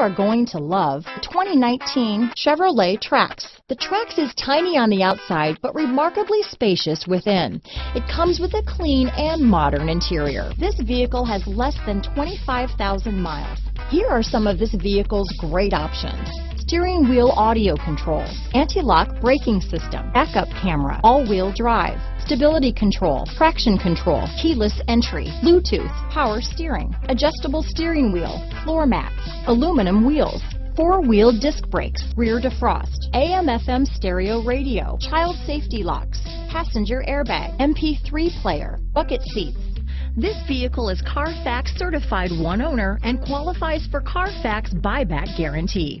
are going to love the 2019 Chevrolet Trax. The Trax is tiny on the outside, but remarkably spacious within. It comes with a clean and modern interior. This vehicle has less than 25,000 miles. Here are some of this vehicle's great options steering wheel audio controls, anti-lock braking system, backup camera, all-wheel drive, stability control, traction control, keyless entry, Bluetooth, power steering, adjustable steering wheel, floor mats, aluminum wheels, four-wheel disc brakes, rear defrost, AM FM stereo radio, child safety locks, passenger airbag, MP3 player, bucket seats. This vehicle is Carfax certified one owner and qualifies for Carfax buyback guarantee.